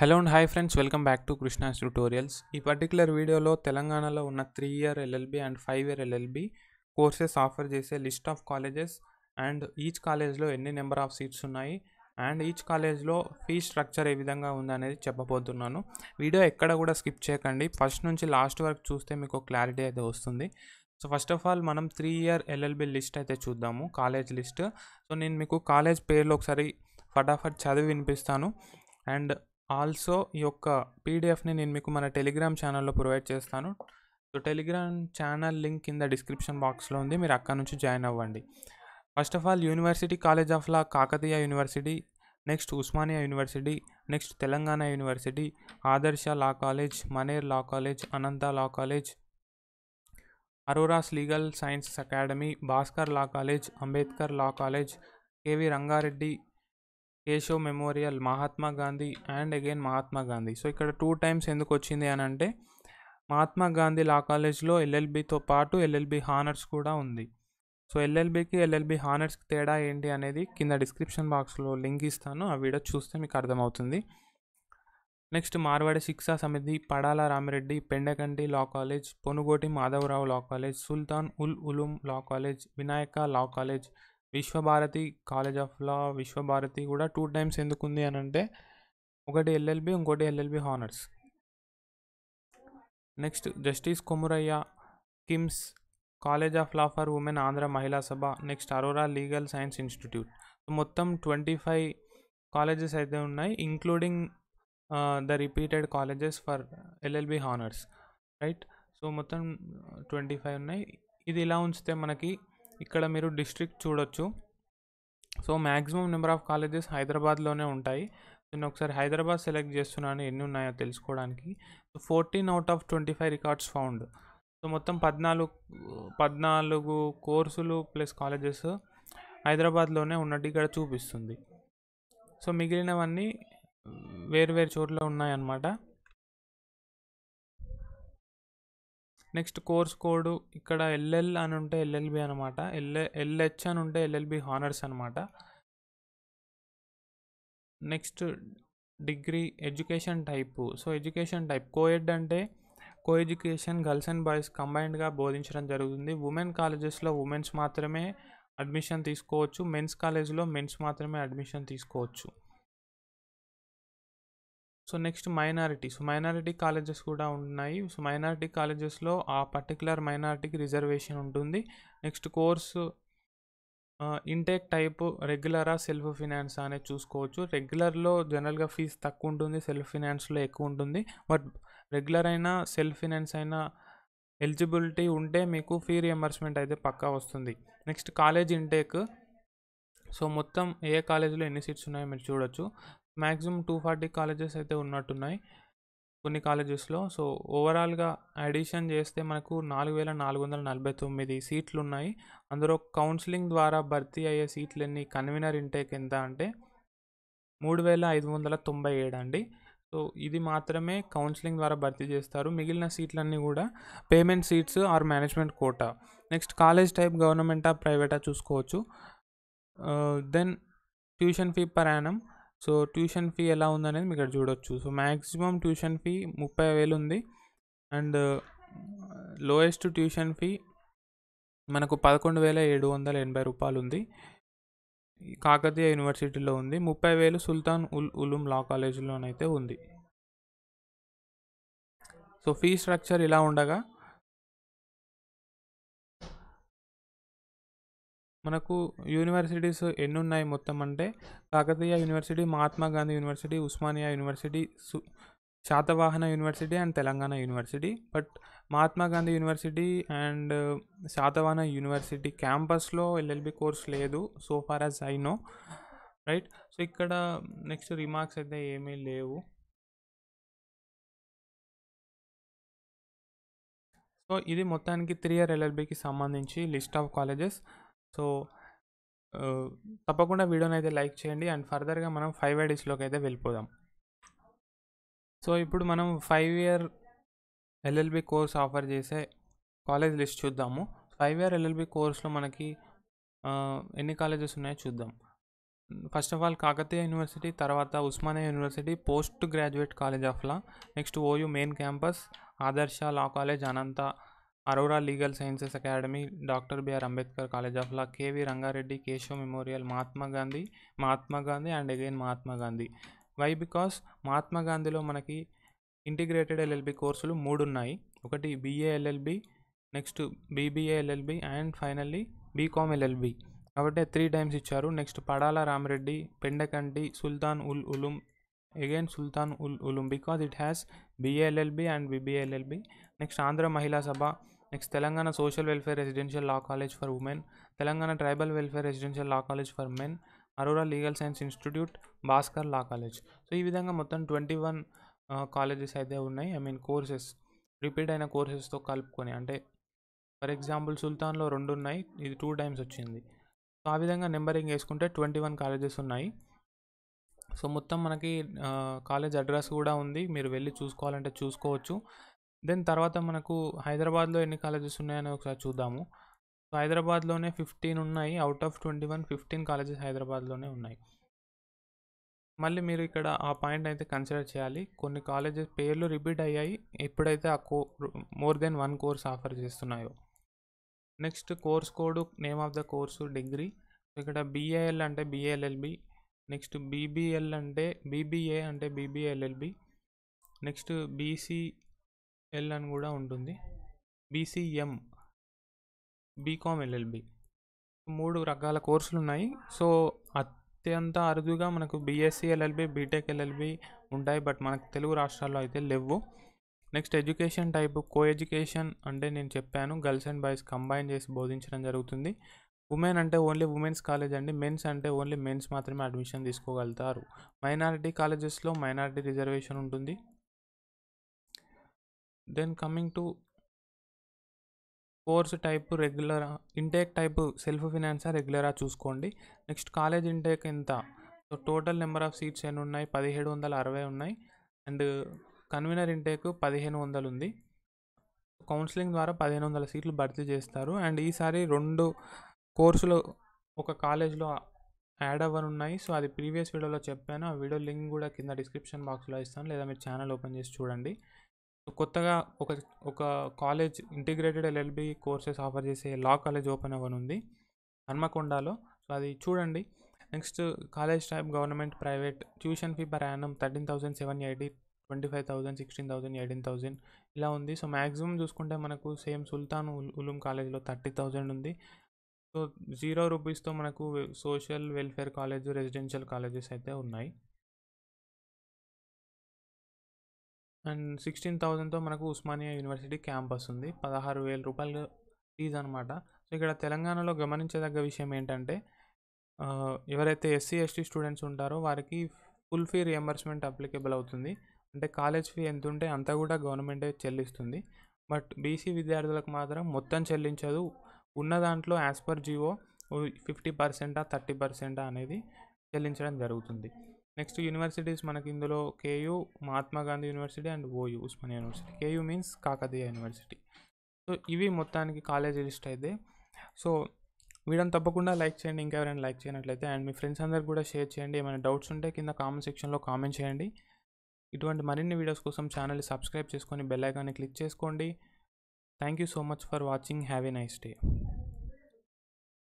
Hello and hi friends welcome back to Krishna's tutorials ఈ particular వీడియోలో తెలంగాణలో ఉన్న three year LLB and five year LLB courses offer చేసే list of colleges and each కాలేజ్లో ఎన్ని number of seats ఉన్నాయి and each కాలేజ్లో fee structure ఏ విధంగా ఉంది అనేది చెప్పబోతున్నాను. వీడియో ఎక్కడ కూడా స్కిప్ చేయకండి. ఫస్ట్ నుంచి లాస్ట్ వరకు చూస్తే మీకు క్లారిటీ అయితే వస్తుంది. సో ఫస్ట్ ఆఫ్ ఆల్ మనం త్రీ ఇయర్ ఎల్ఎల్బి లిస్ట్ అయితే చూద్దాము కాలేజ్ లిస్ట్ సో నేను మీకు కాలేజ్ పేర్లు ఒకసారి ఫటాఫట్ చదివి వినిపిస్తాను. అండ్ ఆల్సో ఈ యొక్క పీడిఎఫ్ని నేను మీకు మన టెలిగ్రామ్ ఛానల్లో ప్రొవైడ్ చేస్తాను. సో టెలిగ్రామ్ ఛానల్ లింక్ కింద డిస్క్రిప్షన్ బాక్స్లో ఉంది. మీరు అక్కడ నుంచి జాయిన్ అవ్వండి. First of all university college of law Kakatiya university next Osmania university next Telangana university Adarsh law college Maner law college Anantha law college Aurora's legal sciences academy Bhaskar law college Ambedkar law college KV Rangareddy Keshav memorial Mahatma Gandhi and again Mahatma Gandhi. So ఇక్కడ two times ఎందుకు వచ్చింది అని అంటే మహాత్మా గాంధీ లా కాలేజ్లో ఎల్ఎల్బితో పాటు LLB honours కూడా ఉంది. So ఎల్ఎల్బికి LLB హానర్స్కి తేడా ఏంటి అనేది కింద డిస్క్రిప్షన్ బాక్స్లో లింక్ ఇస్తాను. ఆ వీడియో చూస్తే మీకు అర్థమవుతుంది. Next Marwadi Shiksha Samiti Padala Ramireddy Pendakanti law college Ponugoti Madhavarao law college Sultan ul Uloom law college Vinayaka law college Vishwabharati college of law Vishwabharati కూడా టూ టైమ్స్ ఎందుకు ఉంది అని అంటే ఒకటి ఎల్ఎల్బి ఇంకోటి LLB honours. Next justice Komuraiah KIMS college of law for women Andhra Mahila Sabha next Aurora legal science institute. మొత్తం twenty five colleges అయితే ఉన్నాయి including the repeated colleges for LLB honours right? So మొత్తం twenty five ఉన్నాయి. ఇది ఇలా ఉంచితే మనకి ఇక్కడ మీరు డిస్ట్రిక్ట్ చూడొచ్చు. So maximum number of colleges హైదరాబాద్లోనే ఉంటాయి. నేను ఒకసారి హైదరాబాద్ సెలెక్ట్ చేస్తున్నాను. ఎన్ని ఉన్నాయో తెలుసుకోవడానికి. So fourteen out of twenty five records found so మొత్తం పద్నాలుగు పద్నాలుగు కోర్సులు ప్లస్ కాలేజెస్ హైదరాబాద్లోనే ఉన్నట్టు ఇక్కడ చూపిస్తుంది. సో మిగిలినవన్నీ వేరు వేరు చోట్ల ఉన్నాయన్నమాట. నెక్స్ట్ కోర్స్ కోడ్ ఇక్కడ ఎల్ఎల్ అని ఉంటే ఎల్ఎల్బి అనమాట. ఎల్ఏ ఎల్హెచ్ అని ఉంటే ఎల్ఎల్బి హానర్స్ అనమాట. Next degree education type. So education type. Coed అంటే co education girls and boys కంబైన్డ్గా బోధించడం జరుగుతుంది. ఉమెన్ కాలేజెస్లో ఉమెన్స్ మాత్రమే అడ్మిషన్ తీసుకోవచ్చు. మెన్స్ కాలేజ్లో మెన్స్ మాత్రమే అడ్మిషన్ తీసుకోవచ్చు. So next minority. So minority colleges కూడా ఉన్నాయి. సో మైనారిటీ కాలేజెస్లో ఆ పర్టికులర్ మైనారిటీకి రిజర్వేషన్ ఉంటుంది. నెక్స్ట్ కోర్సు ఇంటేక్ టైప్ రెగ్యులరా సెల్ఫ్ ఫినాన్స్ అనేది చూసుకోవచ్చు. రెగ్యులర్లో జనరల్గా ఫీజు తక్కువ ఉంటుంది సెల్ఫ్ ఫినాన్స్లో ఎక్కువ ఉంటుంది. బట్ రెగ్యులర్ అయినా సెల్ఫ్ ఫినాన్స్ అయినా ఎలిజిబిలిటీ ఉంటే మీకు ఫీ రియంబర్స్మెంట్ అయితే పక్కా వస్తుంది. Next college intake. సో మొత్తం ఏ కాలేజీలో ఎన్ని సీట్స్ ఉన్నాయో మీరు చూడొచ్చు. మ్యాక్సిమం టూ ఫార్టీ కాలేజెస్ అయితే ఉన్నట్టున్నాయి. కొన్ని కాలేజెస్లో. సో ఓవరాల్గా అడిషన్ చేస్తే మనకు నాలుగు వేల నాలుగు వందల నలభై తొమ్మిది సీట్లు ఉన్నాయి అందులో కౌన్సిలింగ్ ద్వారా భర్తీ అయ్యే సీట్లు ఎన్ని కన్వీనర్ ఇంటేక్ ఎంత అంటే మూడు వేల ఐదు వందల తొంభై ఏడు అండి. సో ఇది మాత్రమే కౌన్సిలింగ్ ద్వారా భర్తీ చేస్తారు. మిగిలిన సీట్లన్నీ కూడా payment seats or management quota. Next college type గవర్నమెంటా ప్రైవేటా చూసుకోవచ్చు. Then tuition fee per annum so tuition fee ఎలా ఉందనేది మీకు ఇక్కడ చూడొచ్చు. సో మ్యాక్సిమం ట్యూషన్ ఫీ ముప్పై వేలు ఉంది. అండ్ లోయెస్ట్ ట్యూషన్ ఫీ మనకు పదకొండు వేల ఏడు వందల ఎనభై రూపాయలు ఉంది. కాకతీయ యూనివర్సిటీలో ఉంది. ముప్పై వేలు సుల్తాన్ ఉల్ ఉలుం లా కాలేజీలోనైతే ఉంది. సో ఫీ స్ట్రక్చర్ ఇలా ఉండగా మనకు యూనివర్సిటీస్ ఎన్ని ఉన్నాయి మొత్తం అంటే Kakatiya university Mahatma Gandhi university Osmania university సు Satavahana university and Telangana university. But Mahatma Gandhi university and Satavahana university క్యాంపస్లో ఎల్ఎల్బి కోర్స్ లేదు so far as I know right? So ఇక్కడ నెక్స్ట్ రిమార్క్స్ అయితే ఏమీ లేవు. సో ఇది మొత్తానికి three year ఎల్ఎల్బికి సంబంధించి లిస్ట్ ఆఫ్ కాలేజెస్. సో తప్పకుండా వీడియోని అయితే లైక్ చేయండి. అండ్ ఫర్దర్గా మనం ఫైవ్ ఐడీస్లోకి అయితే వెళ్ళిపోదాం. సో ఇప్పుడు మనం five year LLB course offer చేసే కాలేజ్ లిస్ట్ చూద్దాము. ఫైవ్ ఇయర్ ఎల్ఎల్బి కోర్స్లో మనకి ఎన్ని కాలేజెస్ ఉన్నాయో చూద్దాం. First of all Kakatiya university తర్వాత Osmania university post graduate college of law next OU main campus Adarsh law college Anantha Aurora legal sciences academy doctor BR Ambedkar college of law KV Rangareddy Keshav memorial Mahatma Gandhi Mahatma Gandhi and again Mahatma Gandhi. Why because Mahatma గాంధీలో మనకి integrated LLB కోర్సులు మూడు ఉన్నాయి. ఒకటి BA LLB next BBA LLB and finally BCom LLB కాబట్టి three times ఇచ్చారు. Next Padala Ramareddy Pendakanti Sultan ul Uloom again Sultan ul Uloom. Because it has BA LLB and BB LLB next Andhra Mahila Sabha next Telangana social welfare residential law college for women Telangana tribal welfare residential law college for men Aurora legal science institute Bhaskar law college so ఈ విధంగా మొత్తం twenty one colleges అయితే ఉన్నాయి. I mean courses repeat అయిన కోర్సెస్తో కలుపుకొని అంటే for example సుల్తాన్లో రెండు ఉన్నాయి. ఇది టూ టైమ్స్ వచ్చింది. సో ఆ విధంగా నెంబరింగ్ వేసుకుంటే ట్వంటీ వన్ కాలేజెస్ ఉన్నాయి. సో మొత్తం మనకి కాలేజ్ అడ్రస్ కూడా ఉంది. మీరు వెళ్ళి చూసుకోవాలంటే చూసుకోవచ్చు. దెన్ తర్వాత మనకు హైదరాబాద్లో ఎన్ని కాలేజెస్ ఉన్నాయని ఒకసారి చూద్దాము. సో హైదరాబాద్లోనే ఫిఫ్టీన్ ఉన్నాయి. Out of twenty one fifteen colleges హైదరాబాద్లోనే ఉన్నాయి. మళ్ళీ మీరు ఇక్కడ ఆ పాయింట్ అయితే కన్సిడర్ చేయాలి. కొన్ని కాలేజెస్ పేర్లు రిపీట్ అయ్యాయి. ఎప్పుడైతే ఆ కో more than one course offer చేస్తున్నాయో. Next course code name of the course degree. ఇక్కడ బీఏఎల్ అంటే బీఏఎల్ఎల్బి నెక్స్ట్ బీబీఎల్ అంటే బీబీఏ అంటే బీబీఎల్ఎల్బి నెక్స్ట్ బీసీ ఎల్ అని కూడా ఉంటుంది. బీసీఎం బీకామ్ ఎల్ఎల్బి మూడు రకాల కోర్సులు ఉన్నాయి. సో అత్యంత అరుదుగా మనకు బీఎస్సీ ఎల్ఎల్బి బీటెక్ ఎల్ఎల్బి ఉంటాయి. బట్ మనకు తెలుగు రాష్ట్రాల్లో అయితే లేవు. Next education type co education అంటే నేను చెప్పాను. గర్ల్స్ అండ్ బాయ్స్ కంబైన్ చేసి బోధించడం జరుగుతుంది. ఉమెన్ అంటే ఓన్లీ ఉమెన్స్ కాలేజ్ అండి. మెన్స్ అంటే ఓన్లీ మెన్స్ మాత్రమే అడ్మిషన్ తీసుకోగలుగుతారు. మైనారిటీ కాలేజెస్లో మైనారిటీ రిజర్వేషన్ ఉంటుంది. Then coming to course type regular intake type self ఫినాన్సా రెగ్యులరా చూసుకోండి. నెక్స్ట్ కాలేజ్ ఇంటేక్ ఎంత? So total number of seats ఎన్ని ఉన్నాయి? పదిహేడు వందల అరవై ఉన్నాయి. అండ్ కన్వీనర్ ఇంటేక్ పదిహేను వందలు ఉంది. కౌన్సిలింగ్ ద్వారా పదిహేను వందల సీట్లు భర్తీ చేస్తారు. అండ్ ఈసారి రెండు కోర్సులు ఒక కాలేజ్లో యాడ్ అవ్వనున్నాయి. సో అది ప్రీవియస్ వీడియోలో చెప్పాను. ఆ వీడియో లింక్ కూడా కింద డిస్క్రిప్షన్ బాక్స్లో ఇస్తాను. లేదా మీరు ఛానల్ ఓపెన్ చేసి చూడండి. కొత్తగా ఒక ఒక college integrated LLB courses offer చేసే లా కాలేజ్ ఓపెన్ అవ్వనుంది హన్మకొండలో. సో అది చూడండి. Next college type government private tuition fee per annum thirteen thousand seven eighty twenty five thousand sixteen thousand eighteen thousand ఇలా ఉంది. సో మ్యాక్సిమం చూసుకుంటే మనకు same సుల్తాన్ ఉల్ ఉలూమ్ కాలేజ్లో థర్టీ థౌసండ్ ఉంది. సో జీరో రూపీస్తో మనకు social welfare college residential colleges అయితే ఉన్నాయి. అండ్ సిక్స్టీన్ థౌజండ్తో మనకు ఉస్మానియా యూనివర్సిటీ క్యాంపస్ ఉంది. పదహారు వేల రూపాయలు ఫీజు అనమాట సో ఇక్కడ తెలంగాణలో గమనించదగ్గ విషయం ఏంటంటే ఎవరైతే ఎస్సీ ఎస్టీ స్టూడెంట్స్ ఉంటారో వారికి ఫుల్ ఫీ రియంబర్స్మెంట్ అప్లికేబుల్ అవుతుంది. అంటే కాలేజ్ ఫీ ఎంత ఉంటే అంతా కూడా గవర్నమెంటే చెల్లిస్తుంది. బట్ బీసీ విద్యార్థులకు మాత్రం మొత్తం చెల్లించదు. ఉన్న దాంట్లో యాజ్ పర్ జియో ఫిఫ్టీ పర్సెంటా థర్టీ పర్సెంటా అనేది చెల్లించడం జరుగుతుంది. నెక్స్ట్ యూనివర్సిటీస్ మనకి ఇందులో KU Mahatma Gandhi university and OU Osmania university. KU means Kakatiya university. So ఇవి మొత్తానికి కాలేజ్ లిస్ట్ అయితే. సో వీడియోని తప్పకుండా లైక్ చేయండి ఇంకా ఎవరైనా లైక్ చేయనట్లయితే. అండ్ మీ ఫ్రెండ్స్ అందరికి కూడా షేర్ చేయండి. ఏమైనా డౌట్స్ ఉంటే కింద కామెంట్ సెక్షన్లో కామెంట్ చేయండి. ఇటువంటి మరిన్ని వీడియోస్ కోసం ఛానల్ని సబ్స్క్రైబ్ చేసుకొని బెల్ ఐకాన్ని క్లిక్ చేసుకోండి. Thank you so much for watching. Have a nice day.